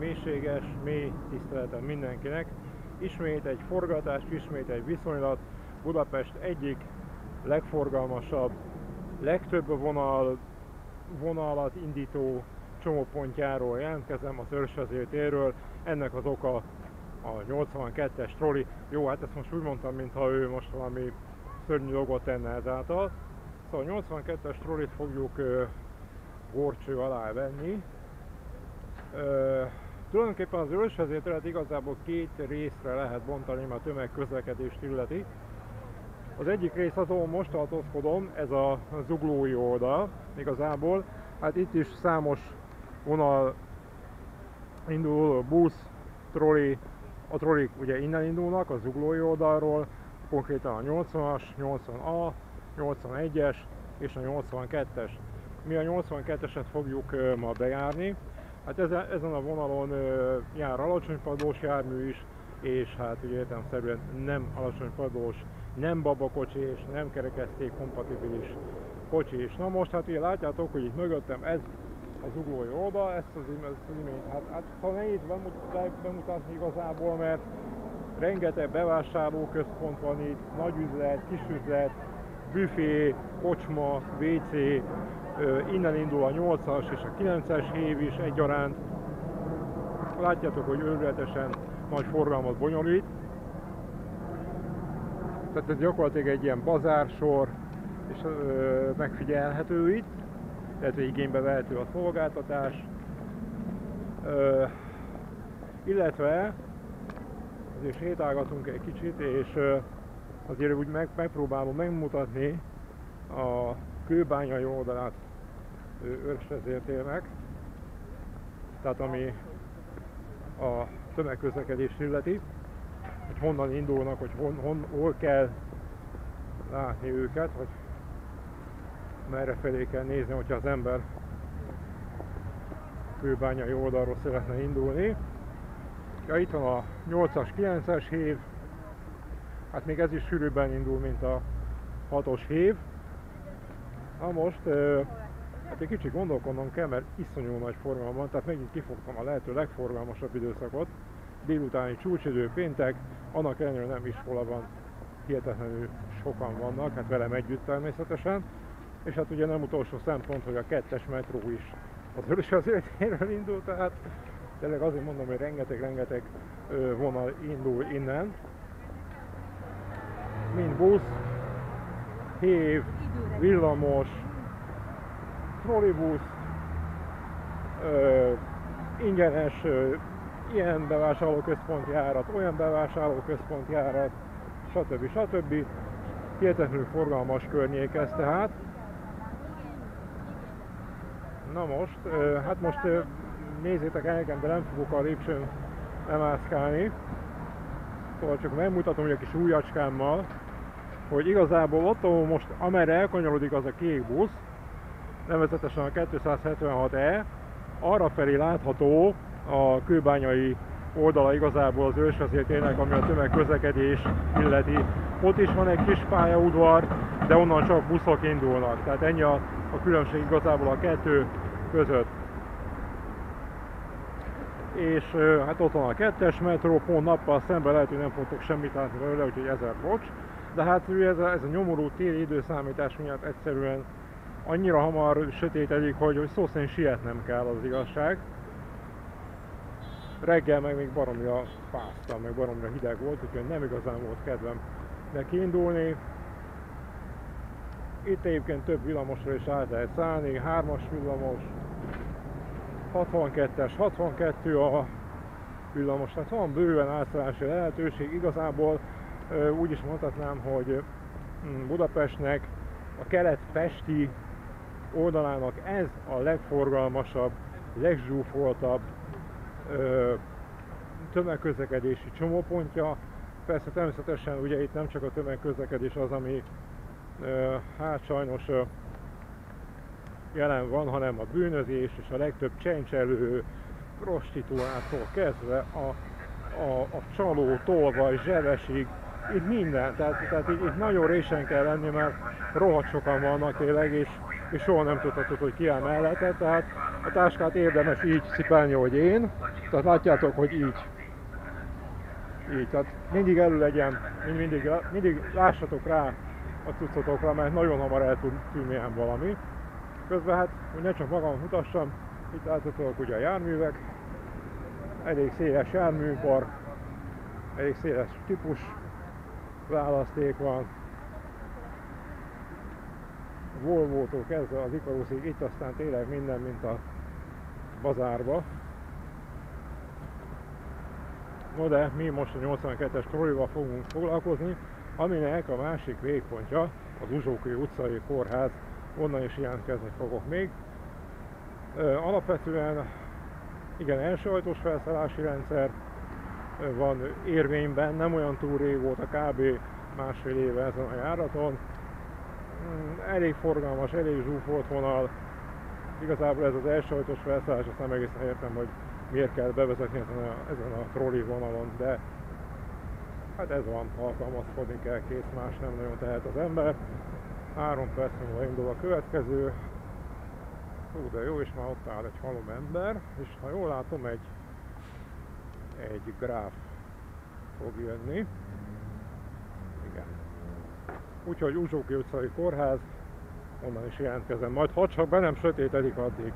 mélységes, mély tiszteletem mindenkinek. Ismét egy forgatás, ismét egy viszonylat. Budapest egyik legforgalmasabb, legtöbb vonal, vonalat indító csomópontjáról jelentkezem, az Őrsvezértéről. Ennek az oka a 82-es troli. Jó, hát ezt most úgy mondtam, mintha ő most valami szörnyű dolgot tenne ezáltal. Szóval a 82-es trollit fogjuk uh, gorcső alá venni. Uh, tulajdonképpen az ősvezérteret igazából két részre lehet bontani, mert a tömegközlekedést illeti. Az egyik rész az, ahol most tartózkodom, ez a zuglói oldal igazából. Hát itt is számos vonal indul, busz, troli, a trollik ugye innen indulnak, a zuglói oldalról, konkrétan a 80-as, 80A, 81-es és a 82-es. Mi a 82-eset fogjuk ma bejárni. Hát ezen a vonalon jár alacsony padlós jármű is, és hát ugye értelemszerűen nem alacsony padlós, nem babakocsi és nem kerekeszték kompatibilis kocsi is. Na most hát ugye látjátok, hogy itt mögöttem ez az uglói oldal, ezt az, ezt az imént, hát, hát ha nehéz bemutatni igazából, mert rengeteg bevásárlóközpont van itt, nagyüzlet, kisüzlet, büfé, kocsma, WC, innen indul a 8-as és a 9-es hév is egyaránt. Látjátok, hogy őrületesen nagy forgalmat bonyolít. Tehát ez gyakorlatilag egy ilyen bazársor, és megfigyelhető itt illetve igénybe vehető a szolgáltatás. Ö, illetve azért sétálgatunk egy kicsit, és azért úgy meg, megpróbálom megmutatni a kőbányai oldalát őrsvezértérnek, tehát ami a tömegközlekedést illeti, hogy honnan indulnak, hogy hon, hon, hol kell látni őket, vagy merre felé kell nézni, hogyha az ember kőbányai oldalról szeretne indulni. Ja, itt van a 8-as, 9-es hév, hát még ez is sűrűbben indul, mint a 6-os hév. Na most, hát egy kicsit gondolkodnom kell, mert iszonyú nagy forgalom van, tehát megint kifogtam a lehető legforgalmasabb időszakot. Délutáni csúcsidő péntek, annak ellenére nem iskola van, hihetetlenül sokan vannak, hát velem együtt természetesen. És hát ugye nem utolsó szempont, hogy a kettes metró is az Örös az életéről indul, tehát tényleg azért mondom, hogy rengeteg-rengeteg vonal indul innen. Mind busz, hév, villamos, trollibusz, ingyenes ilyen bevásárlóközpont járat, olyan bevásárlóközpont járat, stb. stb. Hihetetlenül forgalmas környék ez tehát. Na most, hát most nézzétek el de nem fogok a lépcsőn lemászkálni. Szóval csak megmutatom, hogy a kis újacskámmal, hogy igazából ott, ahol most amerre elkanyarodik az a kék busz, nevezetesen a 276E, arra felé látható a kőbányai oldala igazából az ősvezértérnek, ami a tömegközlekedés illeti. Ott is van egy kis pályaudvar, de onnan csak buszok indulnak. Tehát ennyi a, a különbség igazából a kettő között. És hát ott van a kettes metró, pont nappal szemben lehet, hogy nem fogtok semmit látni belőle, úgyhogy ezer bocs. De hát ez a, ez a nyomorú téli időszámítás miatt egyszerűen annyira hamar sötétedik, hogy, hogy szó szerint sietnem kell az igazság. Reggel meg még baromira fáztam, meg baromira hideg volt, úgyhogy nem igazán volt kedvem neki indulni. Itt egyébként több villamosra is át lehet szállni, 3-as villamos, 62-es, 62 a villamos, tehát van bőven átszállási lehetőség. Igazából úgy is mondhatnám, hogy mm, Budapestnek a kelet-pesti oldalának ez a legforgalmasabb, legzsúfoltabb tömegközlekedési csomópontja. Persze természetesen ugye itt nem csak a tömegközlekedés az, ami hát sajnos jelen van, hanem a bűnözés és a legtöbb csencselő prostituáltól kezdve a, a, a csaló, tolvaj, zsevesig, itt minden, tehát, tehát itt, itt nagyon résen kell lenni, mert rohadt sokan vannak tényleg, és, és soha nem tudhatod, hogy ki áll mellette, tehát A táskát érdemes így cipelni, hogy én. Tehát látjátok, hogy így. Így, tehát mindig elő legyen, mindig, mindig lássatok rá a cuccotokra, mert nagyon hamar el tud tűnni valami. Közben hát, hogy ne csak magam mutassam, itt láthatóak ugye a járművek, elég széles járműpark, elég széles típus választék van. Volvo-tól kezdve az Icarusig, itt aztán tényleg minden, mint a bazárba. No de mi most a 82-es trollival fogunk foglalkozni, aminek a másik végpontja az Uzsókai utcai kórház, onnan is jelentkezni fogok még. Alapvetően igen, elsőajtós felszállási rendszer van érvényben, nem olyan túl régóta, kb. másfél éve ezen a járaton. Hmm, elég forgalmas, elég zsúfolt vonal. Igazából ez az elsőajtós felszállás, azt nem egészen értem, hogy miért kell bevezetni ezen a, ezen a trolli vonalon, de hát ez van, alkalmazkodni kell, két más nem nagyon tehet az ember. Három perc múlva indul a következő, Hú, de jó, és már ott áll egy halom ember, és ha jól látom, egy, egy gráf fog jönni. Úgyhogy Uzsóki utcai kórház, onnan is jelentkezem majd, ha csak be nem sötétedik addig.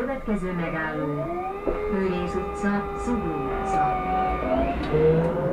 Következő megálló Hőrész utca, Szugló utca.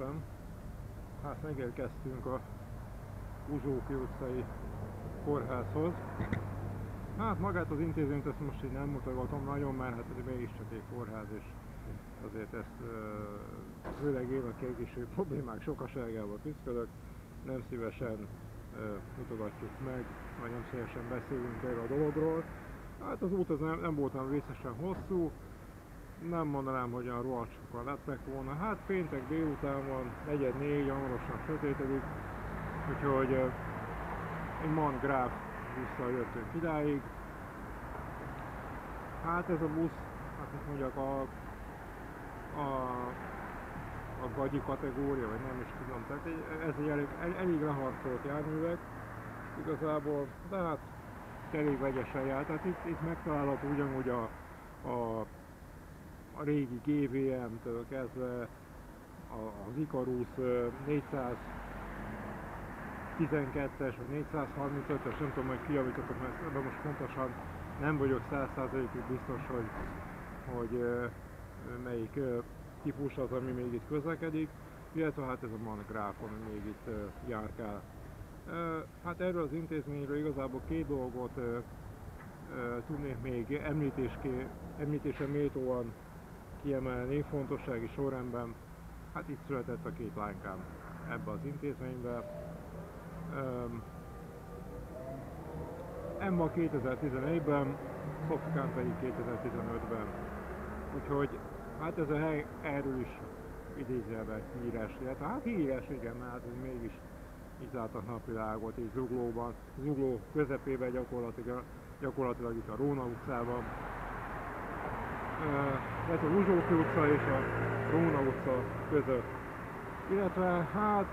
Szépen, hát megérkeztünk a Uzsóki utcai kórházhoz. Hát magát az intézményt ezt most így nem mutogatom nagyon, mert hát ez mégiscsak egy kórház, és azért ezt főleg kiegészítő problémák sokaságával küzdök, nem szívesen mutogatjuk meg, vagy nem szívesen beszélünk erről a dologról. Hát az út az nem, nem volt olyan vészesen hosszú, nem mondanám, hogy a rohadt sokan lettek volna. Hát péntek délután van, negyed négy, hamarosan sötétedik, úgyhogy egy Man Gráf busszal jöttünk idáig. Hát ez a busz, hát hogy mondjak, a, a, a gagyi kategória, vagy nem is tudom, tehát ez egy elég, el- elég leharcolt járművek igazából, de hát elég vegyesen jár, tehát itt, itt megtalálható ugyanúgy a, a, a régi GVM-től kezdve az Icarus ö, 400 12-es vagy 435-ös, nem tudom, hogy kijavítotok, mert ebben most pontosan nem vagyok 100%-ig biztos, hogy, hogy melyik típus az, ami még itt közlekedik, illetve hát ez a Man Gráf, ami még itt járkál. Hát erről az intézményről igazából két dolgot tudnék még említéské, említése méltóan kiemelni fontossági sorrendben. Hát itt született a két lánykám ebbe az intézménybe. Um, Emma 2011-ben, Sofkán pedig 2015-ben. Úgyhogy hát ez a hely erről is idézőjelben híres, illetve hát híres, igen, mert hát ez mégis itt láttak napvilágot, így Zuglóban, Zugló közepében gyakorlatilag, gyakorlatilag itt a Róna utcában. Uh, ez a Uzsóki utca és a Róna utca között. Illetve hát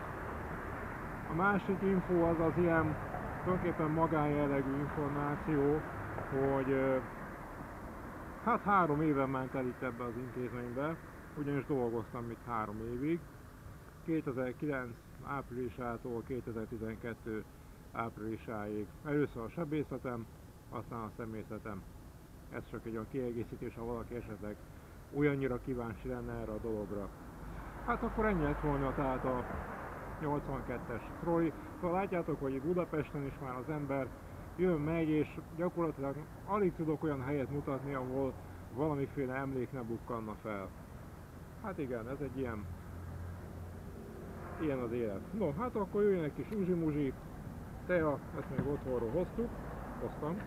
a másik info az az ilyen tulajdonképpen magánjellegű információ, hogy hát három éven ment el itt ebbe az intézménybe, ugyanis dolgoztam itt három évig. 2009 áprilisától 2012 áprilisáig. Először a sebészetem, aztán a szemészetem. Ez csak egy olyan kiegészítés, ha valaki esetleg olyannyira kíváncsi lenne erre a dologra. Hát akkor ennyi lett volna tehát a 82-es Troy. Szóval látjátok, hogy Budapesten is már az ember jön, megy, és gyakorlatilag alig tudok olyan helyet mutatni, ahol valamiféle emlék ne bukkanna fel. Hát igen, ez egy ilyen, ilyen az élet. No, hát akkor jöjjön egy kis uzsi-muzsi, tea, ezt még otthonról hoztuk, hoztam.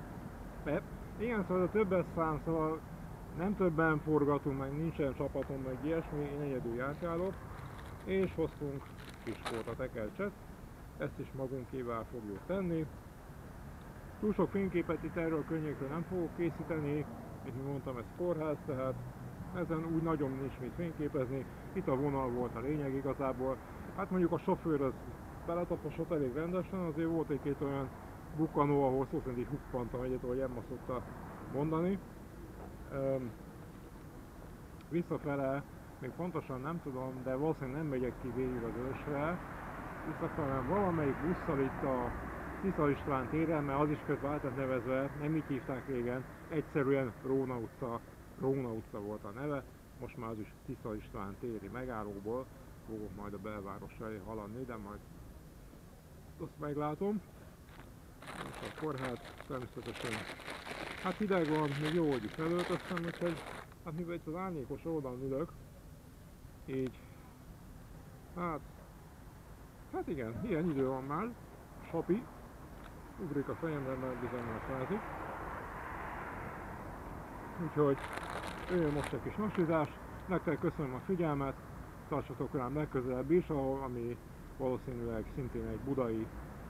Pep. Igen, szóval többes szám, szóval nem többen forgatunk, meg nincsen csapatom, meg ilyesmi, én egyedül járkálok, és hoztunk kiskót a tekercset, ezt is magunkével fogjuk tenni. Túl sok fényképet itt erről a környékről nem fogok készíteni, mint mondtam, ez kórház, tehát ezen úgy nagyon nincs mit fényképezni. Itt a vonal volt a lényeg igazából. Hát mondjuk a sofőr az beletaposott elég rendesen, azért volt egy-két olyan bukkanó, ahol szó szerint így huppantam egyet, ahogy Emma szokta mondani. Visszafele még pontosan nem tudom, de valószínűleg nem megyek ki végig az ősre. Visszafele valamelyik busszal itt a Tisza István téren, mert az is közben át nevezve, nem így hívták régen, egyszerűen Róna utca, Róna utca volt a neve, most már az is Tisza István téri megállóból fogok majd a belváros felé haladni, de majd azt meglátom. És akkor hát természetesen hát hideg van, még jó, hogy is felöltöztem, úgyhogy hát mivel itt az árnyékos oldalon ülök, így hát hát igen, ilyen idő van már, sapi, ugrik a fejemben, mert bizony már fázik. Úgyhogy jöjjön most egy kis nasizás, nektek köszönöm a figyelmet, tartsatok rám legközelebb is, ahol, ami valószínűleg szintén egy budai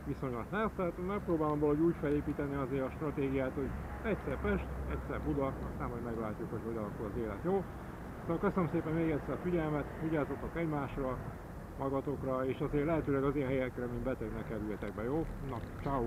viszonylat lesz, tehát megpróbálom valahogy úgy felépíteni azért a stratégiát, hogy egyszer Pest, egyszer Buda, aztán majd meglátjuk, hogy hogy alakul az élet, jó? Szóval köszönöm szépen még egyszer a figyelmet, vigyázzatok egymásra, magatokra, és azért lehetőleg az ilyen helyekre, mint beteg ne kerüljetek be, jó? Na, ciao.